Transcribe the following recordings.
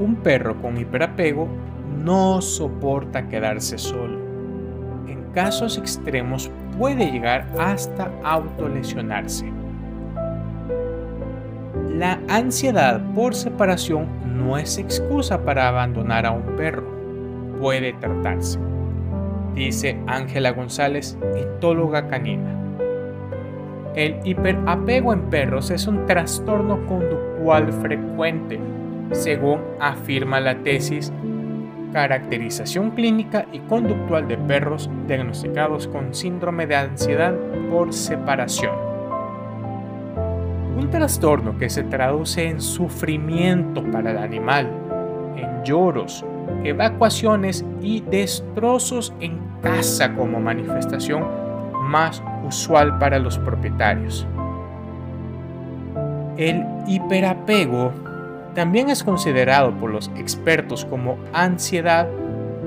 Un perro con hiperapego no soporta quedarse solo. Casos extremos puede llegar hasta autolesionarse. La ansiedad por separación no es excusa para abandonar a un perro. Puede tratarse, dice Ángela González, etóloga canina. El hiperapego en perros es un trastorno conductual frecuente según afirma la tesis Caracterización clínica y conductual de perros diagnosticados con síndrome de ansiedad por separación. Un trastorno que se traduce en sufrimiento para el animal, en lloros, evacuaciones y destrozos en casa como manifestación más usual para los propietarios. El hiperapego también es considerado por los expertos como ansiedad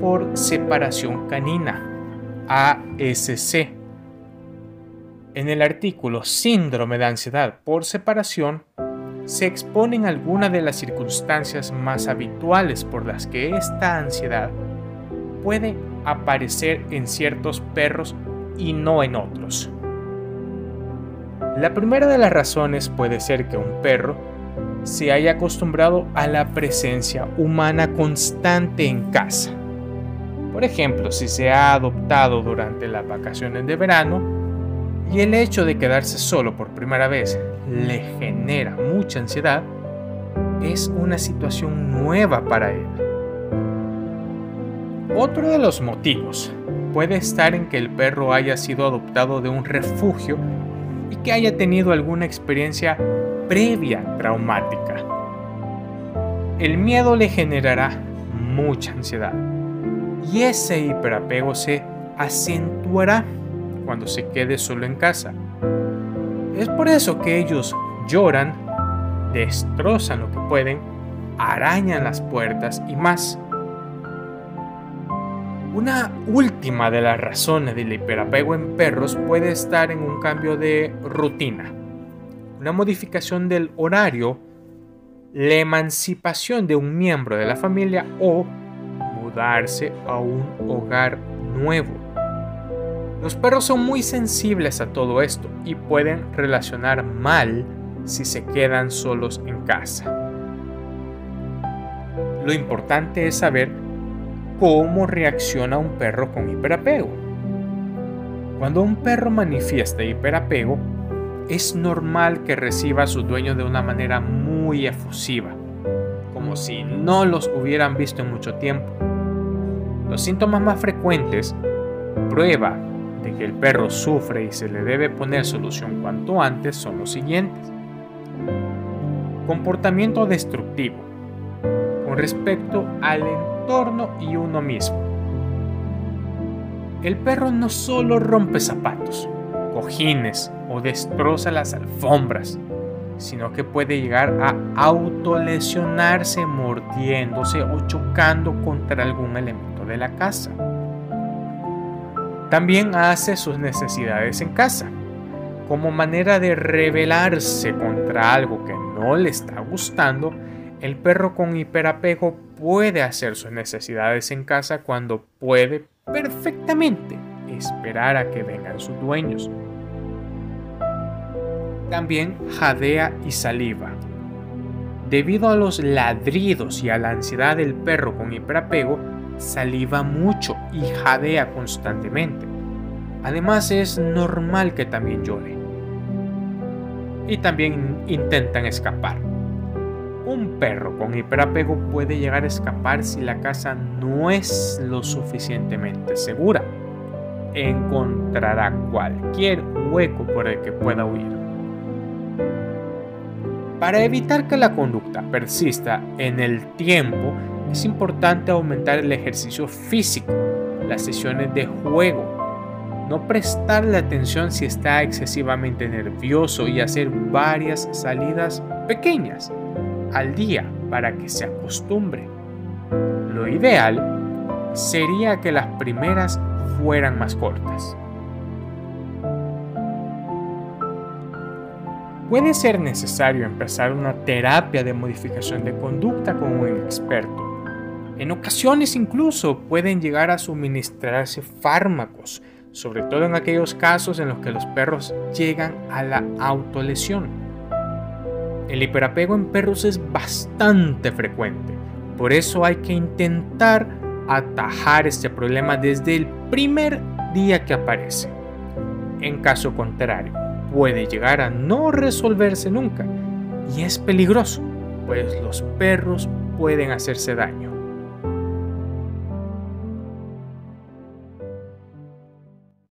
por separación canina, ASC. En el artículo Síndrome de ansiedad por separación se exponen algunas de las circunstancias más habituales por las que esta ansiedad puede aparecer en ciertos perros y no en otros. La primera de las razones puede ser que un perro se haya acostumbrado a la presencia humana constante en casa. Por ejemplo, si se ha adoptado durante las vacaciones de verano y el hecho de quedarse solo por primera vez le genera mucha ansiedad, es una situación nueva para él. Otro de los motivos puede estar en que el perro haya sido adoptado de un refugio y que haya tenido alguna experiencia previa traumática. El miedo le generará mucha ansiedad y ese hiperapego se acentuará cuando se quede solo en casa. Es por eso que ellos lloran, destrozan lo que pueden, arañan las puertas y más. Una última de las razones del hiperapego en perros puede estar en un cambio de rutina una modificación del horario, la emancipación de un miembro de la familia o mudarse a un hogar nuevo. Los perros son muy sensibles a todo esto y pueden relacionar mal si se quedan solos en casa. Lo importante es saber cómo reacciona un perro con hiperapego. Cuando un perro manifiesta hiperapego, es normal que reciba a su dueño de una manera muy efusiva, como si no los hubieran visto en mucho tiempo. Los síntomas más frecuentes, prueba de que el perro sufre y se le debe poner solución cuanto antes, son los siguientes. Comportamiento destructivo con respecto al entorno y uno mismo. El perro no solo rompe zapatos, cojines o destroza las alfombras, sino que puede llegar a autolesionarse mordiéndose o chocando contra algún elemento de la casa. También hace sus necesidades en casa, como manera de rebelarse contra algo que no le está gustando, el perro con hiperapego puede hacer sus necesidades en casa cuando puede perfectamente esperar a que vengan sus dueños. También jadea y saliva. Debido a los ladridos y a la ansiedad del perro con hiperapego, saliva mucho y jadea constantemente. Además es normal que también llore. Y también intentan escapar. Un perro con hiperapego puede llegar a escapar si la casa no es lo suficientemente segura encontrará cualquier hueco por el que pueda huir. Para evitar que la conducta persista en el tiempo, es importante aumentar el ejercicio físico, las sesiones de juego, no prestarle atención si está excesivamente nervioso y hacer varias salidas pequeñas al día para que se acostumbre. Lo ideal sería que las primeras fueran más cortas. Puede ser necesario empezar una terapia de modificación de conducta con un experto. En ocasiones incluso pueden llegar a suministrarse fármacos, sobre todo en aquellos casos en los que los perros llegan a la autolesión. El hiperapego en perros es bastante frecuente, por eso hay que intentar atajar este problema desde el primer día que aparece. En caso contrario, puede llegar a no resolverse nunca y es peligroso, pues los perros pueden hacerse daño.